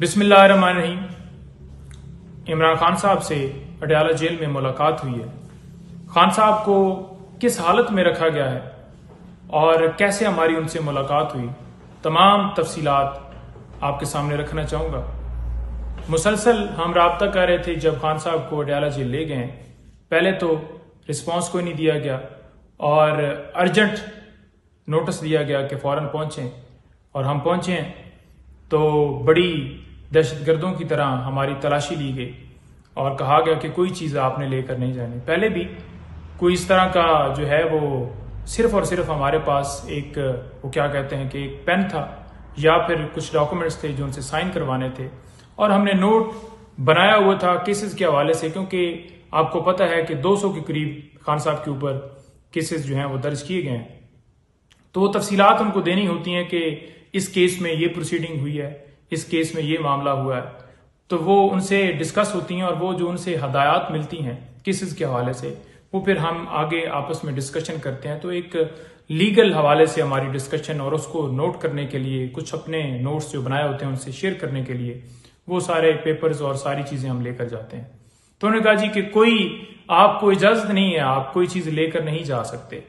बिस्मिल्लाहिर्रहमानिर्रहीम। इमरान खान साहब से अडयाला जेल में मुलाकात हुई है। खान साहब को किस हालत में रखा गया है और कैसे हमारी उनसे मुलाकात हुई, तमाम तफसीलात आपके सामने रखना चाहूँगा। मुसलसल हम रबता कर रहे थे जब खान साहब को अडयाला जेल ले गए पहले तो रिस्पांस कोई नहीं दिया गया और अर्जेंट नोटिस दिया गया कि फ़ौरन पहुँचे। और हम पहुँचे तो बड़ी दहशतगर्दों की तरह हमारी तलाशी ली गई और कहा गया कि कोई चीज़ आपने लेकर नहीं जानी। पहले भी कोई इस तरह का जो है वो सिर्फ़ और सिर्फ़ हमारे पास एक, वो क्या कहते हैं कि एक पेन था या फिर कुछ डॉक्यूमेंट्स थे जो उनसे साइन करवाने थे और हमने नोट बनाया हुआ था केसेस के हवाले से क्योंकि आपको पता है कि 200 के करीब खान साहब के ऊपर केसेस जो हैं वो दर्ज किए गए हैं। तो वो तफसीलात उनको देनी होती हैं कि इस केस में ये प्रोसीडिंग हुई है। इस केस में ये मामला हुआ है। तो वो उनसे डिस्कस होती हैं और वो जो उनसे हदायत मिलती हैं केसेस के हवाले से, वो फिर हम आगे आपस में डिस्कशन करते हैं। तो एक लीगल हवाले से हमारी डिस्कशन और उसको नोट करने के लिए, कुछ अपने नोट्स जो बनाए होते हैं उनसे शेयर करने के लिए, वो सारे पेपर्स और सारी चीज़ें हम लेकर जाते हैं। तो उन्होंने कहा जी कि कोई, आपको इजाज़त नहीं है, आप कोई चीज़ लेकर नहीं जा सकते।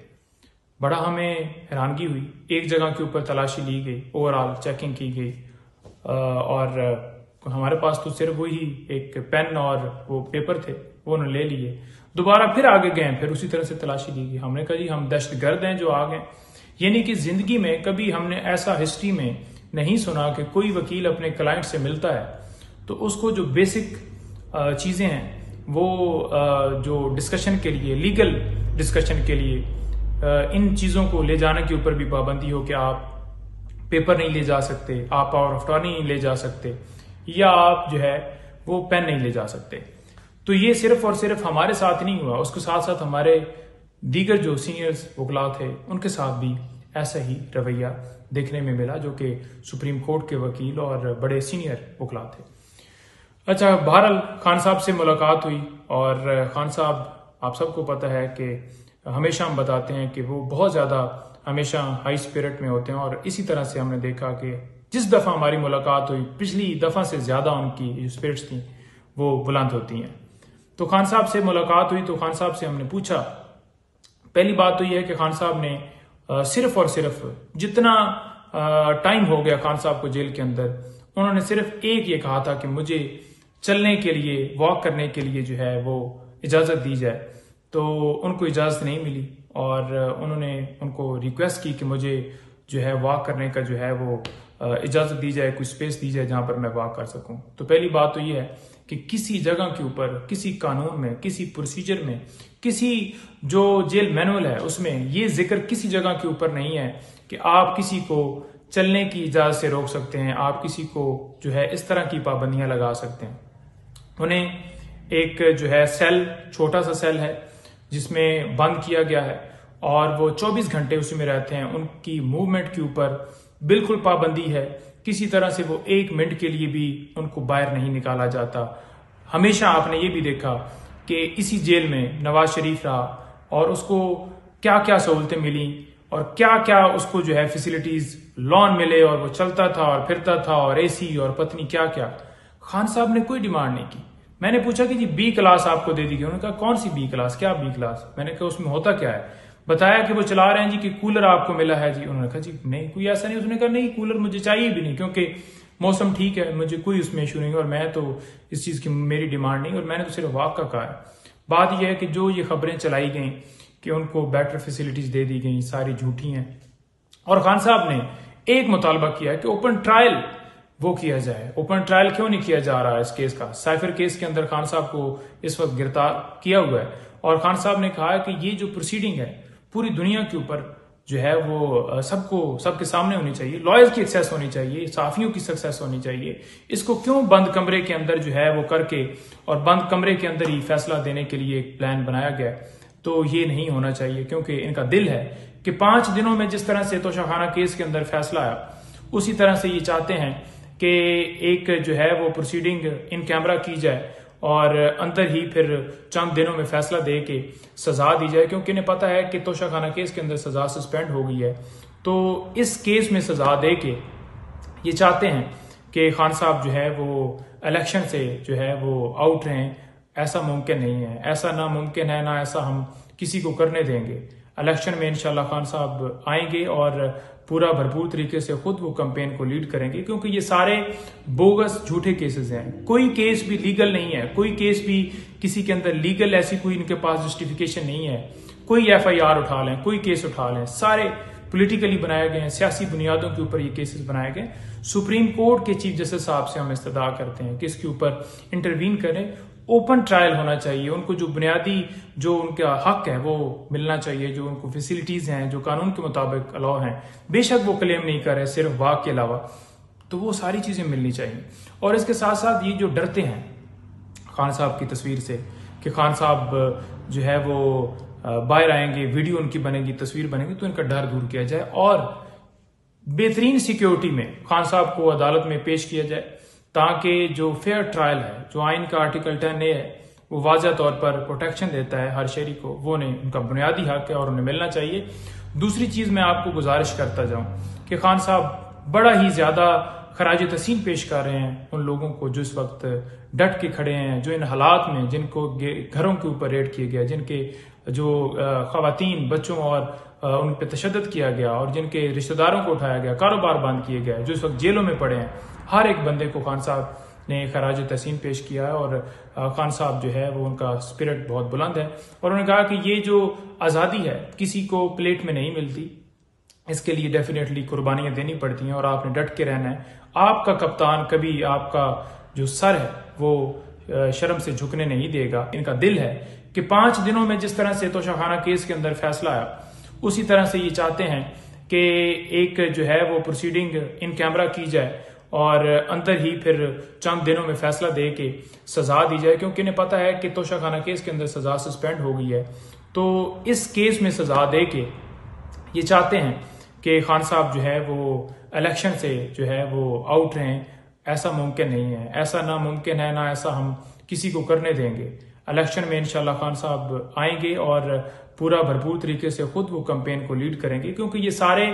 बड़ा हमें हैरानगी हुई। एक जगह के ऊपर तलाशी ली गई, ओवरऑल चेकिंग की गई। और हमारे पास तो सिर्फ़ वही एक पेन और वो पेपर थे, वो उन्होंने ले लिए। दोबारा फिर आगे गए, फिर उसी तरह से तलाशी ली गई। हमने कहा जी, हम दहशत गर्द हैं जो आ गए। यानी कि ज़िंदगी में कभी हमने ऐसा हिस्ट्री में नहीं सुना कि कोई वकील अपने क्लाइंट से मिलता है तो उसको जो बेसिक चीज़ें हैं, वो जो डिस्कशन के लिए, लीगल डिस्कशन के लिए इन चीज़ों को ले जाने के ऊपर भी पाबंदी हो कि आप पेपर नहीं ले जा सकते, आप पावर ऑफ़ टर्नी नहीं ले जा सकते, या आप जो है वो पेन नहीं ले जा सकते। तो ये सिर्फ़ और सिर्फ़ हमारे साथ नहीं हुआ, उसके साथ साथ हमारे दीगर जो सीनियर्स वकला थे उनके साथ भी ऐसा ही रवैया देखने में मिला, जो कि सुप्रीम कोर्ट के वकील और बड़े सीनियर वकला थे अच्छा बहरहाल खान साहब से मुलाकात हुई, और खान साहब, आप सबको पता है कि हमेशा हम बताते हैं कि वो बहुत ज़्यादा हमेशा हाई स्पिरिट में होते हैं और इसी तरह से हमने देखा कि जिस दफ़ा हमारी मुलाकात हुई, पिछली दफ़ा से ज़्यादा उनकी जो स्पिरिट्स थी, वो बुलंद होती हैं। तो खान साहब से मुलाकात हुई तो खान साहब से हमने पूछा। पहली बात तो यह है कि खान साहब ने सिर्फ़ और सिर्फ़ जितना टाइम हो गया खान साहब को जेल के अंदर, उन्होंने सिर्फ़ एक ये कहा था कि मुझे चलने के लिए वॉक करने के लिए जो है वो इजाज़त दी जाए। तो उनको इजाज़त नहीं मिली। और उन्होंने उनको रिक्वेस्ट की कि मुझे जो है वॉक करने का जो है वो इजाज़त दी जाए कुछ स्पेस दी जाए जहाँ पर मैं वॉक कर सकूँ। तो पहली बात तो ये है कि किसी जगह के ऊपर, किसी कानून में, किसी प्रोसीजर में, किसी जो जेल मैनुअल है, उसमें ये ज़िक्र किसी जगह के ऊपर नहीं है कि आप किसी को चलने की इजाज़त से रोक सकते हैं, आप किसी को जो है इस तरह की पाबंदियाँ लगा सकते हैं। उन्हें एक जो है सेल छोटा सा सेल है जिसमें बंद किया गया है और वो 24 घंटे उसी में रहते हैं। उनकी मूवमेंट के ऊपर बिल्कुल पाबंदी है। किसी तरह से वो एक मिनट के लिए भी उनको बाहर नहीं निकाला जाता। हमेशा आपने ये भी देखा कि इसी जेल में नवाज़ शरीफ रहा और उसको क्या क्या सहूलतें मिली और क्या क्या उसको जो है फैसिलिटीज़ लॉन मिले और वो चलता था और फिरता था और एसी और पत्नी क्या क्या खान साहब ने कोई डिमांड नहीं की। मैंने पूछा कि जी बी क्लास आपको दे दी गई। उन्होंने कहा, कौन सी बी क्लास क्या बी क्लास मैंने कहा, उसमें होता क्या है? बताया कि वो चला रहे हैं जी कि कूलर आपको मिला है जी। उन्होंने कहा, जी, नहीं, कोई ऐसा नहीं। उसने कहा, नहीं कूलर मुझे चाहिए भी नहीं, क्योंकि मौसम ठीक है, मुझे कोई उसमें इशू नहीं और मैं तो इस चीज़ की मेरी डिमांड नहीं और मैंने तो सिर्फ़ वाक का कहा है बात यह है कि जो ये खबरें चलाई गई कि उनको बेटर फैसिलिटीज़ दे दी गई, सारी झूठी हैं। और खान साहब ने एक मुतालबा किया है कि ओपन ट्रायल वो किया जाए। ओपन ट्रायल क्यों नहीं किया जा रहा है इस केस का? साइफर केस के अंदर खान साहब को इस वक्त गिरफ़्तार किया हुआ है। और खान साहब ने कहा है कि ये जो प्रोसीडिंग है, पूरी दुनिया के ऊपर जो है वो सबको, सबके सामने होनी चाहिए। लॉयर्स की एक्सेस होनी चाहिए, साफियों की सक्सेस होनी चाहिए। इसको क्यों बंद कमरे के अंदर जो है वो करके और बंद कमरे के अंदर ही फैसला देने के लिए एक प्लान बनाया गया तो ये नहीं होना चाहिए, क्योंकि इनका दिल है कि पाँच दिनों में जिस तरह से तोशाखाना केस के अंदर फैसला आया, उसी तरह से ये चाहते हैं कि एक जो है वो प्रोसीडिंग इन कैमरा की जाए और अंदर ही फिर चंद दिनों में फैसला दे के सजा दी जाए, क्योंकि इन्हें पता है कि तोशाखाना केस के अंदर सजा सस्पेंड हो गई है। तो इस केस में सजा दे के ये चाहते हैं कि खान साहब जो है वो इलेक्शन से जो है वो आउट रहें, ऐसा मुमकिन नहीं है। ऐसा ना मुमकिन है, ना ऐसा हम किसी को करने देंगे। इलेक्शन में इंशाल्लाह खान साहब आएँगे और पूरा भरपूर तरीके से खुद वो कंपेन को लीड करेंगे, क्योंकि ये सारे बोगस झूठे केसेस हैं। कोई केस भी लीगल नहीं है, कोई केस भी किसी के अंदर लीगल ऐसी कोई इनके पास जस्टिफिकेशन नहीं है। कोई एफआईआर उठा लें, कोई केस उठा लें, सारे पोलिटिकली बनाए गए हैं, सियासी बुनियादों के ऊपर ये केसेस बनाए गए सुप्रीम कोर्ट के चीफ जस्टिस साहब से हम इस्तः करते हैं कि इसके ऊपर इंटरवीन करें ओपन ट्रायल होना चाहिए। उनको जो बुनियादी, जो उनका हक है, वो मिलना चाहिए, जो उनको फैसिलिटीज़ हैं, जो कानून के मुताबिक अलाउ हैं। बेशक वो क्लेम नहीं कर रहे सिर्फ़ वाक के अलावा। तो वो सारी चीज़ें मिलनी चाहिए। और इसके साथ साथ ये जो डरते हैं, खान साहब की तस्वीर से, कि खान साहब जो है वो बाहर आएँगे, वीडियो उनकी बनेगी, तस्वीर बनेगी तो इनका डर दूर किया जाए। और बेहतरीन सिक्योरिटी में खान साहब को अदालत में पेश किया जाए। ताकि जो फेयर ट्रायल है, जो आइन का आर्टिकल टेन ए है, वो वाजह तौर पर प्रोटेक्शन देता है हर शहरी को। वो नहीं, उनका बुनियादी हक है और उन्हें मिलना चाहिए। दूसरी चीज़ मैं आपको गुजारिश करता जाऊँ कि खान साहब बड़ा ही ज़्यादा खराज तसीम पेश कर रहे हैं उन लोगों को जो इस वक्त डट के खड़े हैं, जो इन हालात में, जिनको घरों के ऊपर रेड किए गए जिनके जो खातन बच्चों और उन पर तशद किया गया और जिनके रिश्तेदारों को उठाया गया, कारोबार बंद किए गए, जो इस वक्त जेलों में पड़े हैं। हर एक बंदे को खान साहब ने खराज तहसीन पेश किया है और खान साहब जो है वो उनका स्पिरिट बहुत बुलंद है। और उन्होंने कहा कि ये जो आज़ादी है, किसी को प्लेट में नहीं मिलती। इसके लिए डेफिनेटली कुर्बानियाँ देनी पड़ती हैं और आपने डट के रहना है। आपका कप्तान कभी आपका जो सर है, वो शर्म से झुकने नहीं देगा। इनका दिल है कि पाँच दिनों में जिस तरह से तोशाखाना केस के अंदर फैसला आया उसी तरह से ये चाहते हैं कि एक जो है वो प्रोसीडिंग इन कैमरा की जाए और अंतर ही फिर चंद दिनों में फैसला दे के सजा दी जाए, क्योंकि इन्हें पता है कि तोशाखाना केस के अंदर सजा सस्पेंड हो गई है। तो इस केस में सजा दे के ये चाहते हैं कि खान साहब जो है वो इलेक्शन से जो है वो आउट रहें, ऐसा मुमकिन नहीं है। ऐसा ना मुमकिन है, ना ऐसा हम किसी को करने देंगे। इलेक्शन में इंशाल्लाह खान साहब आएँगे और पूरा भरपूर तरीके से खुद वो कंपेन को लीड करेंगे, क्योंकि ये सारे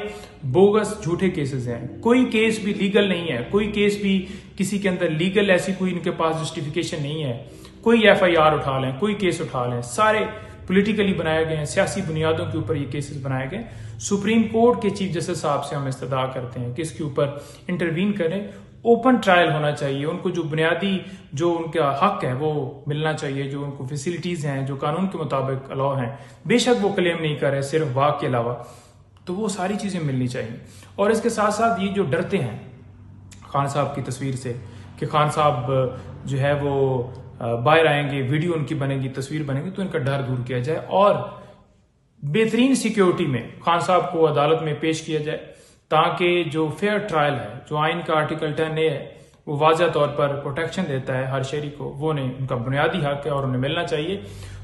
बोगस झूठे केसेस हैं। कोई केस भी लीगल नहीं है, कोई केस भी किसी के अंदर लीगल ऐसी कोई इनके पास जस्टिफिकेशन नहीं है। कोई एफआईआर उठा लें, कोई केस उठा लें, सारे पोलिटिकली बनाए गए हैं, सियासी बुनियादों के ऊपर ये केसेस बनाए गए सुप्रीम कोर्ट के चीफ जस्टिस साहब से हम इस्तः करते हैं कि इसके ऊपर इंटरवीन करें ओपन ट्रायल होना चाहिए। उनको जो बुनियादी, जो उनका हक है, वो मिलना चाहिए, जो उनको फैसिलिटीज़ हैं, जो कानून के मुताबिक अलाउ हैं। बेशक वो क्लेम नहीं कर रहे सिर्फ़ वाक के अलावा। तो वो सारी चीज़ें मिलनी चाहिए। और इसके साथ साथ ये जो डरते हैं, खान साहब की तस्वीर से, कि खान साहब जो है वो बाहर आएँगे, वीडियो उनकी बनेगी, तस्वीर बनेगी तो इनका डर दूर किया जाए। और बेहतरीन सिक्योरिटी में खान साहब को अदालत में पेश किया जाए। ताकि जो फेयर ट्रायल है, जो आइन का आर्टिकल टेन ए है, वो वाजह तौर पर प्रोटेक्शन देता है हर शहरी को। वो नहीं, उनका बुनियादी हक है और उन्हें मिलना चाहिए।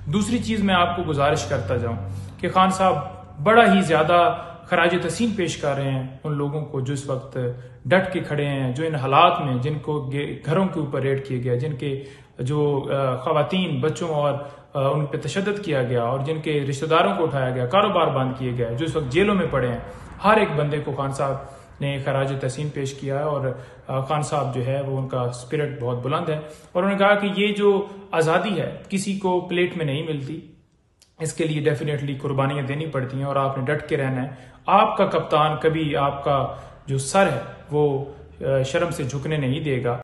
दूसरी चीज़ मैं आपको गुजारिश करता जाऊँ कि खान साहब बड़ा ही ज़्यादा खराज तसीम पेश कर रहे हैं उन लोगों को जो इस वक्त डट के खड़े हैं, जो इन हालात में, जिनको घरों के ऊपर रेड किए गए, जिनके जो खातन बच्चों और उन पर तशद किया गया और जिनके रिश्तेदारों को उठाया गया, कारोबार बंद किए गए, जो इस वक्त जेलों में पड़े हैं हर एक बंदे को खान साहब ने खराज तहसीन पेश किया है और खान साहब जो है वो उनका स्पिरिट बहुत बुलंद है। और उन्होंने कहा कि ये जो आज़ादी है, किसी को प्लेट में नहीं मिलती। इसके लिए डेफिनेटली कुर्बानियाँ देनी पड़ती हैं और आपने डट के रहना है। आपका कप्तान कभी आपका जो सर है, वो शर्म से झुकने नहीं देगा।